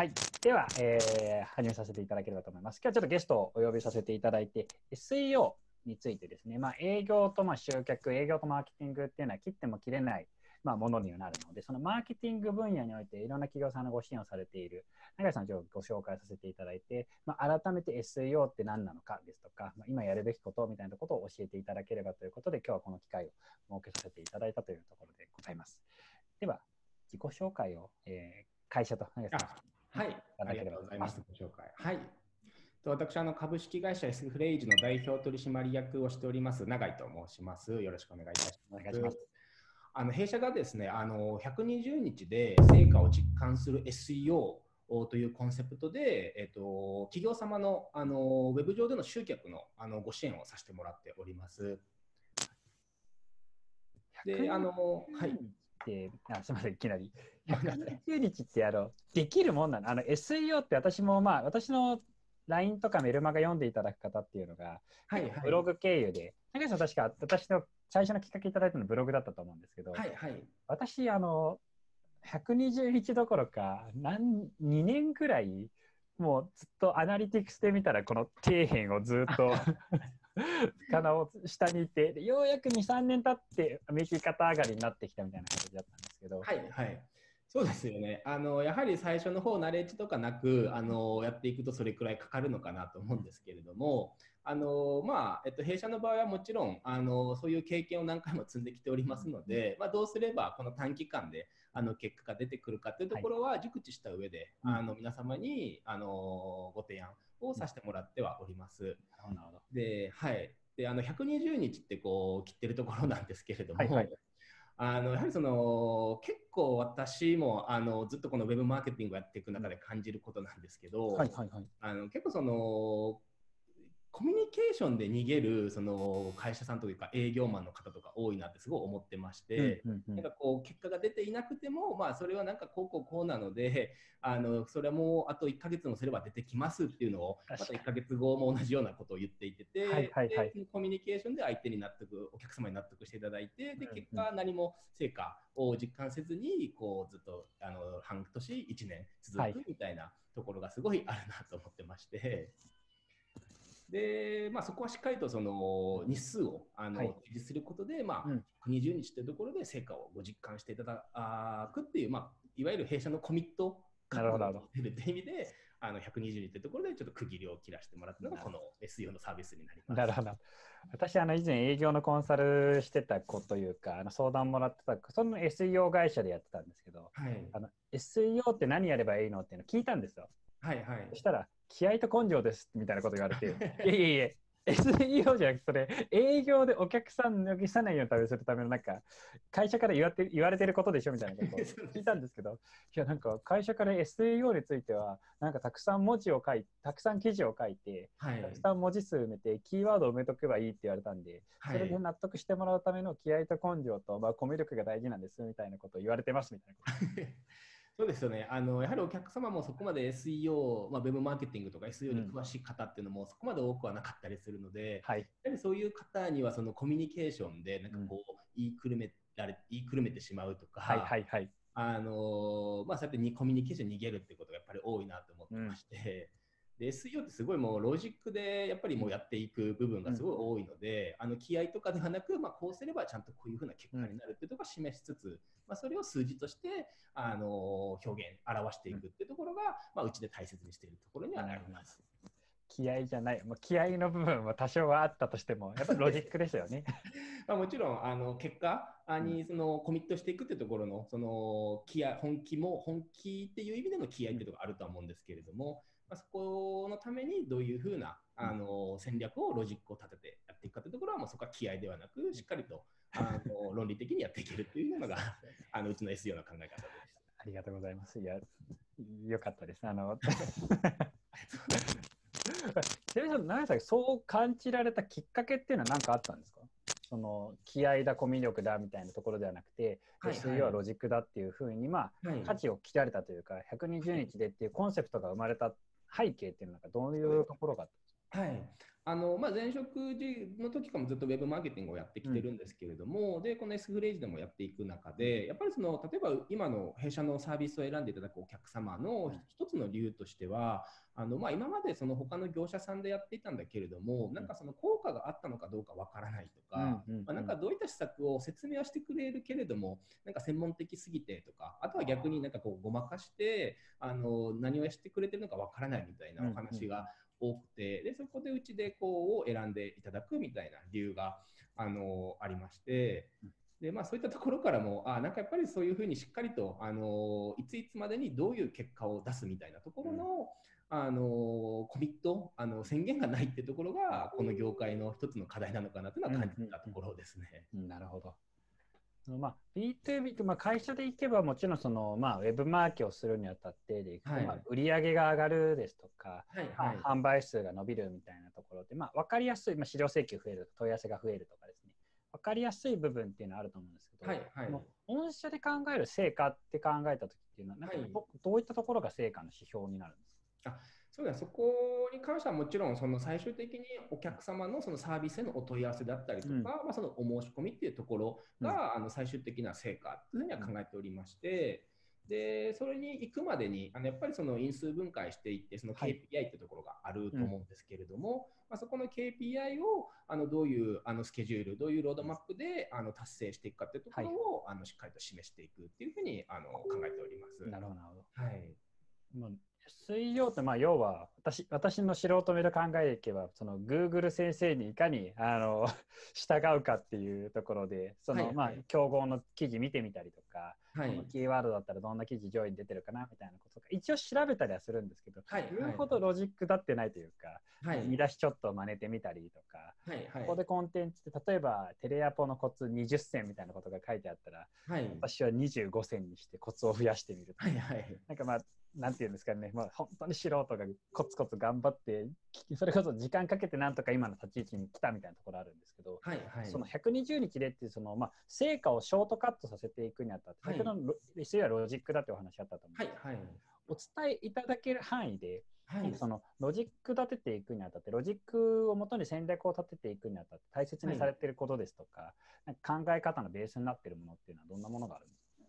はい。では、えー、始めさせていただければと思います。今日はちょっとゲストをお呼びさせていただいて、SEO についてですね、まあ、営業とま集客、営業とマーケティングっていうのは切っても切れない、まあ、ものにはなるので、そのマーケティング分野においていろんな企業さんのご支援をされている永井さんをご紹介させていただいて、まあ、改めて SEO って何なのかですとか、ま、今やるべきことみたいなことを教えていただければということで、今日はこの機会を設けさせていただいたというところでございます。では、自己紹介を、えー、会社と永井さんはい、ありがとうございます。ご紹介。はい。私、あの株式会社 S フレイジの代表取締役をしております、永井と申します。よろしくお願いいたします。お願いしますあの弊社がですね、あの120日で成果を実感する SEO というコンセプトで、えっと、企業様のあのウェブ上での集客のあのご支援をさせてもらっております。で、あの、はい。ってあすみませんいきなり120日ってあのできるもんなの。あの SEO って私もまあ私の LINE とかメルマガ読んでいただく方っていうのが、はいはい、ブログ経由で。高橋さん確か私の最初のきっかけいただいたのブログだったと思うんですけど、はいはい、私あの120日どころか何2年くらいもうずっとアナリティクスで見たらこの底辺をずっと 棚を下にいてようやく23年経って右肩上がりになってきたみたいな形だったんですけど。はいはいそうですよね。あのやはり最初の方ナレッジとかなくあのやっていくとそれくらいかかるのかなと思うんですけれどもあの、まあえっと、弊社の場合はもちろんあのそういう経験を何回も積んできておりますので、まあ、どうすればこの短期間であの結果が出てくるかというところは熟知した上で、はい、あの皆様にあのご提案をさせてもらってはおります。なるほどで、はい。で、あの120日ってこう切ってるところなんですけれども、はいはい、あのやはりその結構私もあのずっとこのウェブマーケティングをやっていく中で感じることなんですけど、はいはいはい、あの結構そのコミュニケーションで逃げるその会社さんというか営業マンの方とか多いなってすごい思ってまして、なんかこう結果が出ていなくても、まあ、それはなんかこうこうこうなのであのそれはもうあと1か月もすれば出てきますっていうのをまた1か月後も同じようなことを言っていてて、はいはいはい、コミュニケーションで相手に納得お客様に納得していただいてで結果何も成果を実感せずにこうずっとあの半年1年続くみたいなところがすごいあるなと思ってまして。で、まあ、そこはしっかりとその日数をあの、はい、提示することで、まあ、うん、20日というところで成果をご実感していただくっていう、まあ、いわゆる弊社のコミットなるほどという意味で、あの120日というところでちょっと区切りを切らせてもらったのがこの SEO のサービスになります。なるほど。私、あの以前営業のコンサルしてた子というか、あの相談もらってた、その SEO 会社でやってたんですけど、はい、あの SEO って何やればいいのっていうのを聞いたんですよ。はいはい。そしたら、気合と根性ですみたいなこと言われて、いやいやいや、SEO じゃなくて、それ、営業でお客さん抜きさないように旅するための、なんか、会社から言われて言われてることでしょみたいなことを 聞いたんですけど、いや、なんか、会社から SEO については、なんか、たくさん文字を書いて、たくさん記事を書いて、はい、たくさん文字数埋めて、キーワードを埋めとけばいいって言われたんで、それで納得してもらうための気合と根性と、まあ、コミュ力が大事なんですみたいなことを言われてますみたいなこと。そうですよね。あのやはりお客様もそこまで SEO、まあ、ウェブマーケティングとか SEO に詳しい方っていうのもそこまで多くはなかったりするので、うん、やはりそういう方にはそのコミュニケーションでなんかこう、言いくるめられ言いくるめてしまうとか、はいはいはい、あのまあ、そうやってにコミュニケーションに逃げるってことがやっぱり多いなと思ってまして。で SEO ってすごいもうロジックでやっぱりもうやっていく部分がすごい多いので、うん、あの気合とかではなく、まあ、こうすればちゃんとこういうふうな結果になるっていうところを示しつつ、まあ、それを数字としてあの表現表していくっていうところが、まあ、うちで大切にしているところにはなります。気合じゃない、もう気合の部分は多少はあったとしても、やっぱりロジックですよね。まあもちろんあの結果にそのコミットしていくっていうところのその気合本気も本気っていう意味での気合っていうところがあるとは思うんですけれども、まあ、そこのためにどういうふうなあの戦略をロジックを立ててやっていくかというところはもうそこは気合ではなくしっかりとあの 論理的にやっていけるというのがあのうちの SEO の考え方です。ありがとうございます。いや、よかったです。あの ちなみに、長さん、そう感じられたきっかけっていうのは何かあったんですか？その気合だ、コミュ力だみたいなところではなくて、はいはい、はロジックだっていうふうに、まあ、はい、価値を切られたというか、120日でっていうコンセプトが生まれた背景っていうのはどういうところがあったんですか？はいあのまあ、前職時の時からもずっとウェブマーケティングをやってきてるんですけれども、うん、でこの S フレージでもやっていく中で、やっぱりその例えば今の弊社のサービスを選んでいただくお客様の一つの理由としては、あのまあ、今までその他の業者さんでやっていたんだけれども、なんかその効果があったのかどうかわからないとか、まあ、なんかどういった施策を説明はしてくれるけれども、なんか専門的すぎてとか、あとは逆になんかこうごまかして、あの何をしてくれてるのかわからないみたいなお話が多くて、でそこでうちでこうを選んでいただくみたいな理由があのありまして。でまあ、そういったところからも、あなんかやっぱりそういうふうにしっかりと、あのいついつまでにどういう結果を出すみたいなところの、うん、あのコミットあの、宣言がないってところが、この業界の一つの課題なのかなというのは感じたところですね。うんうん、なるほど。まあ、B2B と、まあ、会社で行けばもちろんその、まあ、ウェブマーケをするにあたってでいくと、はい、まあ、売り上げが上がるですとか、はいはい、販売数が伸びるみたいなところで、まあ、分かりやすい、まあ、市場請求増える問い合わせが増えるとかですね。分かりやすい部分っていうのはあると思うんですけど、はいはい、御社で考える成果って考えた時っていうのはなんかどういったところが成果の指標になるんですか、あそうだそこに関してはもちろんその最終的にお客様のそのサービスへのお問い合わせだったりとか、うん、まあ、そのお申し込みっていうところが、うん、あの最終的な成果というふうには考えておりまして、でそれに行くまでにあのやっぱりその因数分解していってその KPI っていうところがあると思うんですけれども、はいうん、まあ、そこの KPI をあのどういうあのスケジュールどういうロードマップであの達成していくかっていうところを、はい、あのしっかりと示していくっていうふうにあの考えております。なるほど、はい。まあ水曜ってまあ要は私私の素人目で考えていけばその Google 先生にいかにあの 従うかっていうところでその、はい、まあ競合の記事見てみたりとか、はい、このキーワードだったらどんな記事上位に出てるかなみたいなこととか一応調べたりはするんですけど、はい、言うほどロジックだってないというか、はい、見出しちょっと真似てみたりとか、はいはい、ここでコンテンツって例えばテレアポのコツ20選みたいなことが書いてあったら、はい、私は25選にしてコツを増やしてみるとか、はいはい、なんかまあなんていうんですかね、まあ、本当に素人がコツコツ頑張って、それこそ時間かけてなんとか今の立ち位置に来たみたいなところあるんですけど、はいはい、その120日でっていうその、まあ、成果をショートカットさせていくにあたって、はい、先ほどのはロジックだというお話あったと思うんですけど、はいはい、お伝えいただける範囲で、はい、そのロジック立てていくにあたって、ロジックをもとに戦略を立てていくにあたって大切にされていることですとか、はい、か考え方のベースになっているものっていうのはどんなものがあるんですか？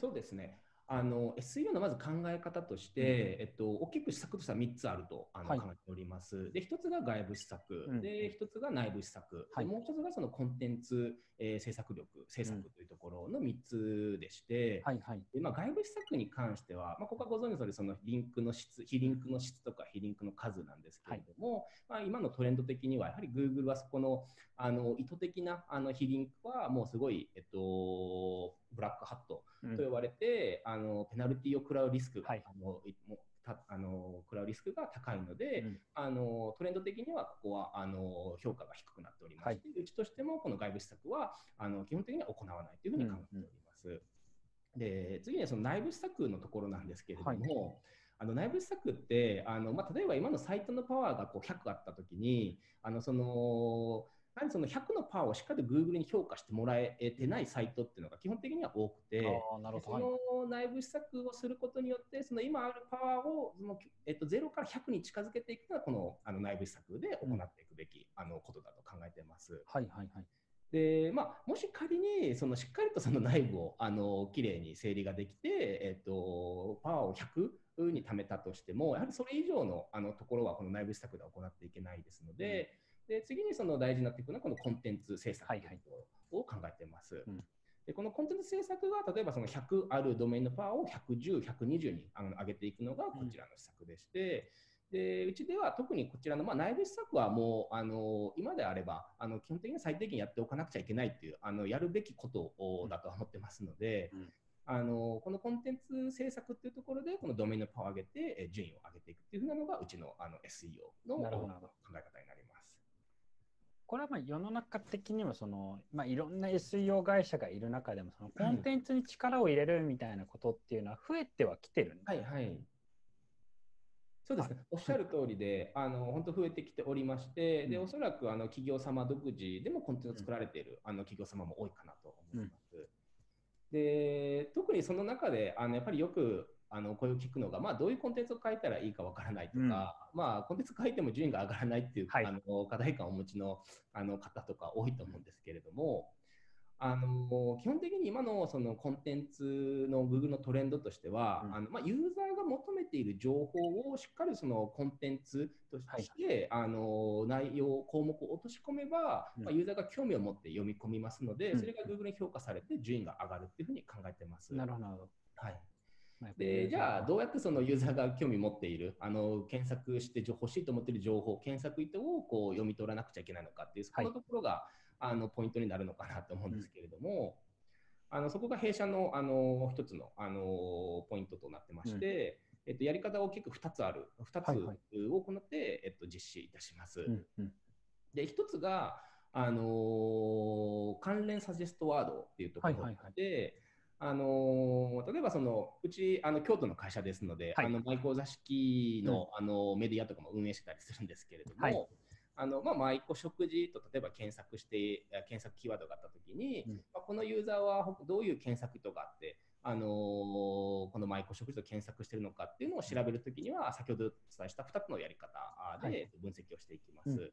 そうですね。あの SEO のまず考え方として、うん、えっと、大きく施策としては3つあるとあの、はい、考えております。で、1つが外部施策、うん、で1つが内部施策、はい、もう1つがそのコンテンツ、えー、制作力、制作というところの3つでして、うんはいはい、でまあ、外部施策に関しては、まあ、ここはご存知の通り、そのリンクの質、非リンクの質とか非リンクの数なんですけれども、はい、まあ、今のトレンド的には、やはり Google はそこのあの意図的なあの非リンクはもうすごい、えっと、ブラックハットと呼ばれて、うん、あのペナルティを食らうリスクが、はい、あのたあの食らうリスクが高いので、うん、あのトレンド的にはここはあの評価が低くなっておりまして、はい、うちとしてもこの外部施策はあの基本的には行わないというふうに考えております。うんうん、で次にはその内部施策のところなんですけれども、はい。あの内部施策ってあの、まあ、例えば今のサイトのパワーがこう100あったときにあのそのやはりその100のパワーをしっかりと Google に評価してもらえてないサイトっていうのが基本的には多くて、その内部施策をすることによって、その今あるパワーをその、えっと、0から100に近づけていくのは、このあの内部施策で行っていくべき、うん、あのことだと考えています。はいはいはい。でまあ、もし仮にそのしっかりとその内部をあのきれいに整理ができて、えっと、パワーを100に貯めたとしても、やはりそれ以上のあのところはこの内部施策では行っていけないですので、で次にその大事になっていくのはこのコンテンツ制作を考えています。はいはいでこのコンテンツ制作が例えばその100あるドメインのパワーを110、120にあの上げていくのがこちらの施策でして、うん、でうちでは特にこちらの、まあ、内部施策はもうあの今であればあの基本的に最低限やっておかなくちゃいけないっていうあのやるべきことだと思ってますので、うん、あのこのコンテンツ制作っていうところでこのドメインのパワーを上げて順位を上げていくっていうふうなのがうちのあの SEO の考え方になります。これはまあ世の中的にもその、まあ、いろんな SEO 会社がいる中でもそのコンテンツに力を入れるみたいなことっていうのは増えてはきてるんです、はいはい。そうですね、おっしゃる通りで、あの本当増えてきておりまして、でおそらくあの企業様独自でもコンテンツを作られている、あの企業様も多いかなと思います。で特にその中であのやっぱりよくあの声を聞くのが、まあ、どういうコンテンツを書いたらいいかわからないとか、うん、まあ、コンテンツ書いても順位が上がらないっていう、はい、あの課題感をお持ちのあの方とか多いと思うんですけれども、あの基本的に今のそのコンテンツの Google のトレンドとしては、うん、あのまあ、ユーザーが求めている情報をしっかりそのコンテンツとして、はい、あの内容、項目を落とし込めば、うん、まあ、ユーザーが興味を持って読み込みますので、うん、それが Google に評価されて順位が上がるっていうふうに考えてます。なるほど。はいでじゃあ、どうやってそのユーザーが興味持っている、あの検索して欲しいと思っている情報、検索意図をこう読み取らなくちゃいけないのかっていう、そこのところが、はいあのポイントになるのかなと思うんですけれども、うん、あのそこが弊社のあの一つのあのポイントとなってまして、うん、えっと、やり方は大きく2つある、2つを行って、はいはい、えっと、実施いたします。うんうん、で1つが、あの関連サジェストワードっていうところで、はいはいはいあの例えばそのうちあの京都の会社ですので、はい、あの舞妓座敷の,、あのメディアとかも運営してたりするんですけれども、はい、あのまあ、まあ、一個食事と例えば検索して、検索キーワードがあったときに、うん、まあ、このユーザーはどういう検索意図があって、あのー、この舞妓食事と検索しているのかっていうのを調べるときには、先ほどお伝えした2つのやり方で分析をしていきます。はい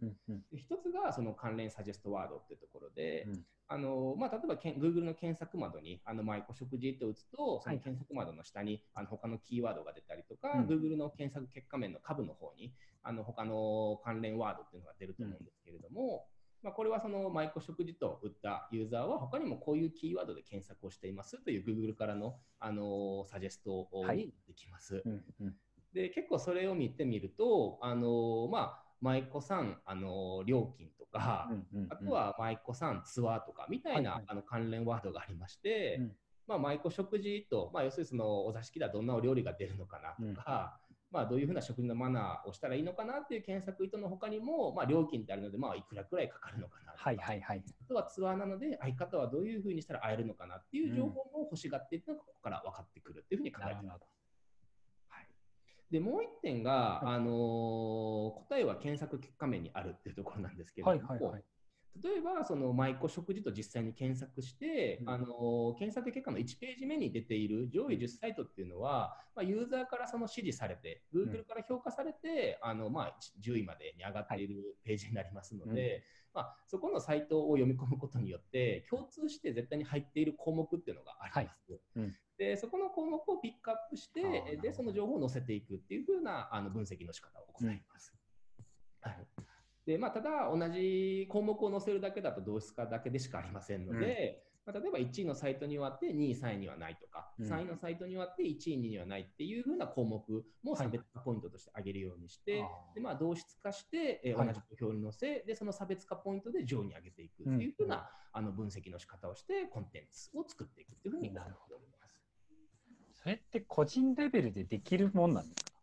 で1つがその関連サジェストワードっていうところで、うん、あのー、まあ、例えばけん Google の検索窓にあの舞妓食事って打つと、その検索窓の下にあの他のキーワードが出たりとか、うん、Google の検索結果面の下部の方にあの他の関連ワードっていうのが出ると思うんですけれども、まあ、これはその舞妓食事と売ったユーザーは他にもこういうキーワードで検索をしていますという Google からの、あのサジェストにできます。はいうんうん、で結構それを見てみると、あのまあ、舞妓さん、あの料金とか、うんうんうん、あとは舞妓さんツアーとかみたいな、はいはい、あの関連ワードがありまして、うん、まあ、舞妓食事と、まあ、要するにそのお座敷ではどんなお料理が出るのかなとか、まあ、どういうふうな食事のマナーをしたらいいのかなっていう検索意図のほかにも、まあ、料金ってあるので、まあ、いくらくらいかかるのかなとか、はいはいはい、あとはツアーなので、相方はどういうふうにしたら会えるのかなっていう情報も欲しがっているのが、ここから分かってくるっていうふうに考えています。はい、でもう一点が、はい、あのー、答えは検索結果面にあるっていうところなんですけれども、はいはいはい例えば、その舞妓食事と実際に検索して、うん、あの検索結果の1ページ目に出ている上位10サイトっていうのは、まあ、ユーザーからその指示されて、Google から評価されて、うん、あのまあ、10位までに上がっているページになりますので、はいまあ、そこのサイトを読み込むことによって、共通して絶対に入っている項目っていうのがあります。はい。うん、でそこの項目をピックアップして、でその情報を載せていくっていうふうなあの分析の仕方を行います。はいでまあ、ただ、同じ項目を載せるだけだと同質化だけでしかありませんので、うん、まあ、例えば1位のサイトにはあって2位、3位にはないとか、うん、3位のサイトにはあって1位、2位にはないっていうふうな項目も差別化ポイントとして挙げるようにして、はい、でまあ、同質化して、えー、同じ土俵に載せ、でその差別化ポイントで上位に上げていくっていうふうな、うん、あの分析の仕方をして、コンテンツを作っていくっていうふうになるほど。それって個人レベルでできるもんなんですか？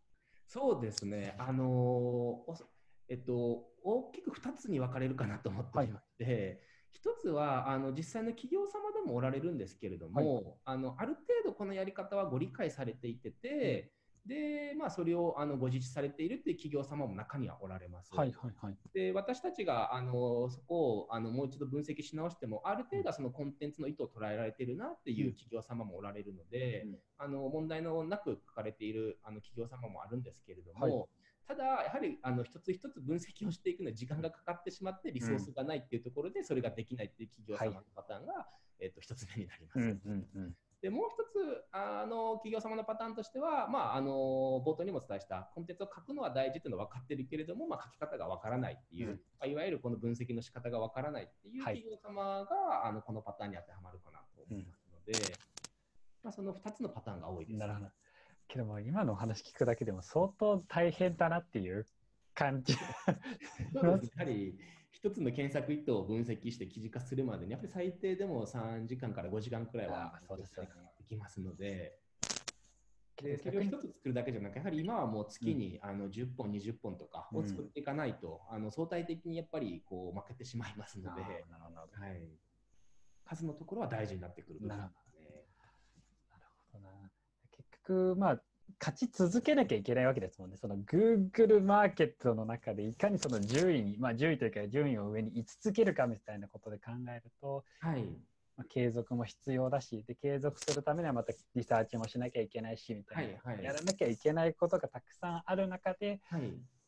そうですね。あのーえっと、大きく2つに分かれるかなと思っていまして、はい、1つはあの実際の企業様でもおられるんですけれども、はい、あのある程度このやり方はご理解されていてて、で、まあ、それをあのご実施されているっていう企業様も中にはおられます。はいはいはい、で私たちがあのそこをあのもう一度分析し直しても、ある程度そのコンテンツの意図を捉えられているなっていう企業様もおられるので、うん、あの問題のなく書かれているあの企業様もあるんですけれども、はいただ、やはりあの一つ一つ分析をしていくのに時間がかかってしまって、リソースがないっていうところで、それができないっていう企業様のパターンが、はい、えー、と一つ目になります。うんうんうん。でもう一つあの企業様のパターンとしては、まあ、あの冒頭にもお伝えしたコンテンツを書くのは大事というのは分かっているけれども、まあ、書き方が分からないっていう、うん、まあ、いわゆるこの分析の仕方が分からないっていう企業様が、はい、あのこのパターンに当てはまるかなと思いますので、うん、まあ、その2つのパターンが多いです。なるほどけども今のお話聞くだけでも相当大変だなっていう感じ。やはり一つの検索意図を分析して記事化するまでにやっぱり最低でも3時間から5時間くらいはそうですね。できますので。でそれを一つ作るだけじゃなくやはり今はもう月に、あの10本、20本とかを作っていかないと、うん、あの相対的にやっぱりこう負けてしまいますので、はい、数のところは大事になってくるなるほどな。局、まあ、勝ち続けなきゃいけないわけですもんね。その Google マーケットの中でいかにその順位に、まあ、順位というか順位を上に居続けるかみたいなことで考えると、はいまあ、継続も必要だしで継続するためにはまたリサーチもしなきゃいけないしみたいな、はいはい、やらなきゃいけないことがたくさんある中で、はい、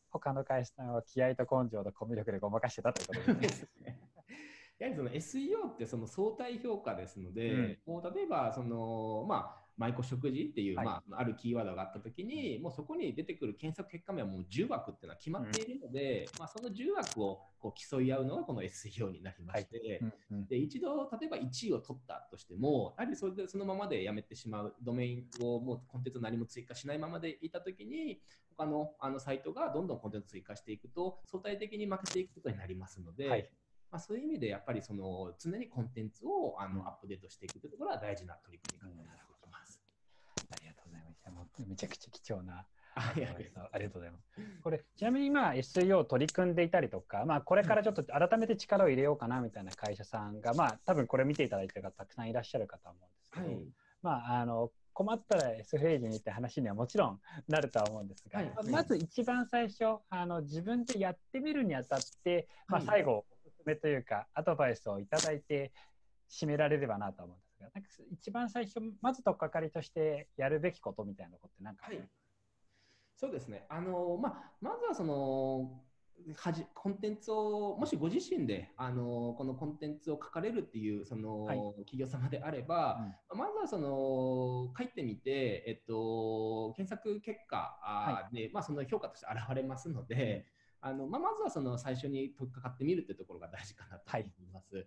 他の会社さんは気合と根性とコミュ力でごまかしてたということですね。やはりその SEO ってその相対評価ですので、うん、もう例えばそのまあ舞妓食事っていう、はい、まあ、あるキーワードがあったときに、もうそこに出てくる検索結果名はもう10枠っていうのは決まっているので、うん、まあ、その10枠をこう競い合うのがこの SEO になりまして、はい。うんうん、で一度例えば1位を取ったとしても、やはりそれでそのままでやめてしまう、ドメインをもうコンテンツを何も追加しないままでいたときに、他のあのサイトがどんどんコンテンツを追加していくと、相対的に負けていくことになりますので、はい。まあ、そういう意味でやっぱりその常にコンテンツをあのアップデートしていくというところは大事な取り組みかなと思います。ありがとうございます。もうめちゃくちゃ貴重なありがとうございます。これ、ちなみに今 SEO を取り組んでいたりとか、まあ、これからちょっと改めて力を入れようかなみたいな会社さんが、まあ、多分これ見ていただいてる方、たくさんいらっしゃるかと思うんですけど、はい、まあ、あの、困ったら S フェージにって話にはもちろんなるとは思うんですが、はい、まず一番最初あの自分でやってみるにあたって、まあ、最後、おすすめというかアドバイスをいただいて締められればなと思うんですがなんか一番最初まず取っかかりとしてやるべきことみたいなことって何か、はい、そうですね。あの、まあ、まずはそのはじコンテンツをもしご自身であのこのコンテンツを書かれるっていうその、はい、企業様であれば、うん、まずはその書いてみて、えっと、検索結果で、はい、まあ、その評価として現れますので、あのまあ、まずはその最初に取っかかってみるっていうところが大事かなと思います。はい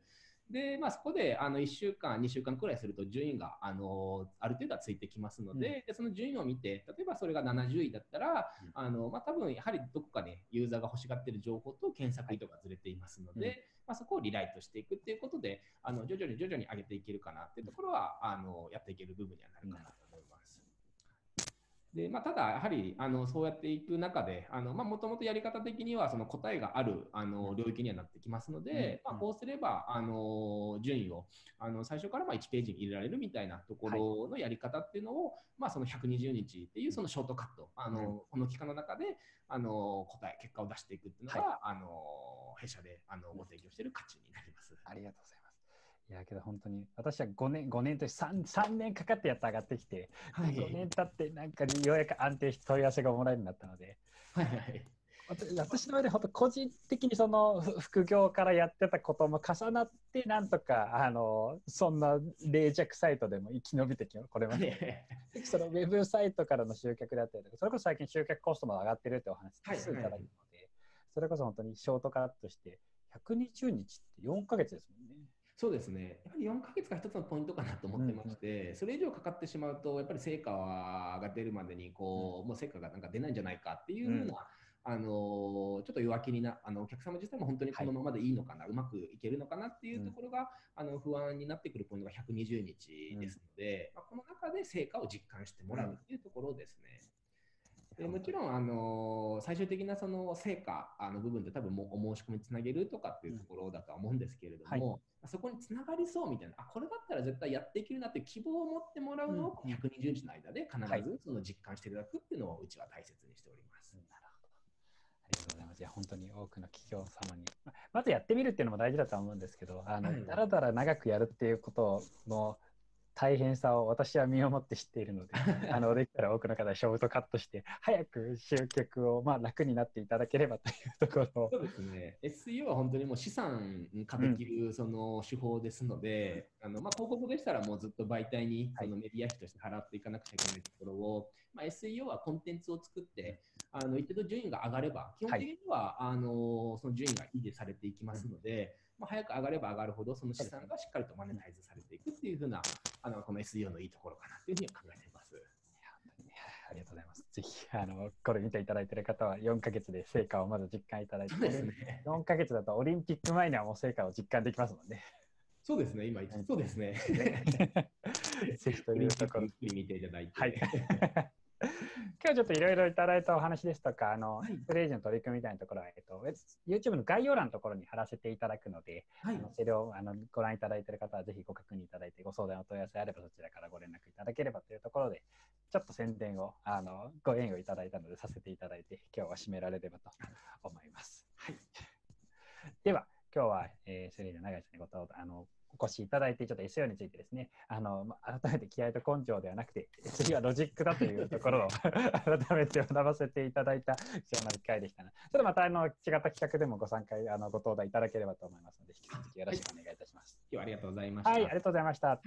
で、まあ、そこであの1週間、2週間くらいすると順位があのある程度はついてきますのでうん、でその順位を見て、例えばそれが70位だったら、うん、あのまあ、多分やはりどこかでユーザーが欲しがっている情報と検索意図がずれていますので、うん、まあ、そこをリライトしていくっていうことで、あの徐々に徐々に上げていけるかなっていうところは、あのやっていける部分にはなるかなとでまあ、ただ、やはりあのそうやっていく中で、もともとやり方的にはその答えがあるあの領域にはなってきますので、うん、まあ、こうすればあの順位をあの最初からまあ1ページに入れられるみたいなところのやり方っていうのを、はい、まあ、その120日っていうそのショートカット、あの、うん、この期間の中であの答え、結果を出していくっていうのが、はい、あの弊社であのご提供している価値になります。ありがとうございます。いやけど本当に私は5年5年と 3, 3年かかってやっと上がってきて、はい、5年経ってなんかようやく安定して問い合わせがもらえるようになったので、はいはい、私の上で本当個人的にその副業からやってたことも重なってなんとかあのそんな冷弱サイトでも生き延びてきこれまで。そのウェブサイトからの集客だったりとかそれこそ最近集客コストも上がってるってお話すぐいただくので、はいはい、それこそ本当にショートカットして120日って4か月ですもんね。そうですね、やはり4ヶ月が一つのポイントかなと思ってまして、うん、それ以上かかってしまうと、やっぱり成果が出るまでにこう、うん、もう成果がなんか出ないんじゃないかっていうような、うん、あのちょっと弱気になあのお客様自体も本当にこのままでいいのかな、はい、うまくいけるのかなっていうところが、あの不安になってくるポイントが120日ですので、まあ、この中で成果を実感してもらうっていうところですね。でもちろん、あの最終的なその成果の部分で多分もうお申し込みつなげるとかっていうところだとは思うんですけれども、はい、そこにつながりそうみたいな。あこれだったら絶対やっていけるなって希望を持ってもらうのを120日の間で必ずその実感していただくっていうのをうちは大切にしております。なるほど。ありがとうございます。いや、本当に多くの企業様に、まずやってみるっていうのも大事だと思うんですけど、あの、はい、だらだら長くやるっていうことの大変さを私は身をもって知っているので、あのできたら多くの方ショートカットして、早く集客をまあ楽になっていただければというところそうですね、SEO は本当にもう資産化できるその手法ですので、うん、あのまあ、広告でしたらもうずっと媒体にそのメディア費として払っていかなくちゃいけないところを、まあ、SEO はコンテンツを作って、あの一定の順位が上がれば、基本的には、はい、あのその順位が維持されていきますので、うん、まあ、早く上がれば上がるほど、その資産がしっかりとマネタイズされていくっていうふうなあのこの SEO のいいところかなというふうに考えています。ありがとうございます。ぜひ、あの、これ見ていただいている方は、4か月で成果をまず実感いただいて、ね、4か月だとオリンピック前にはもう成果を実感できますもんね。そうですね、今、そうですね。ぜひという。見ていただいて。はい 今日ちょっといろいろいただいたお話ですとか、あの、はい、プレイジの取り組みみたいなところは、えっと、YouTube の概要欄のところに貼らせていただくので、はい、あのそれをあのご覧いただいている方は、ぜひご確認いただいて、ご相談お問い合わせあれば、そちらからご連絡いただければというところで、ちょっと宣伝を、あの、ご縁をいただいたので、させていただいて、今日は締められればと思います。はい。では、今日は、えー、セレージ長井さんにごとあのお越しいただいて、ちょっと SEO についてですね、あのまあ、改めて気合と根性ではなくて、SEO はロジックだというところを 改めて学ばせていただいた貴重な機会でしたね。ちょっとまたあの違った企画でもご参加、あのご登壇いただければと思いますので、引き続きよろしくお願いいたします。今日はありがとうございました。はい、ありがとうございました。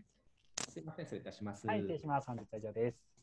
すいません、失礼いたします。はい、失礼します。本日は以上です。